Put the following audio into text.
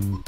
Mm-hmm.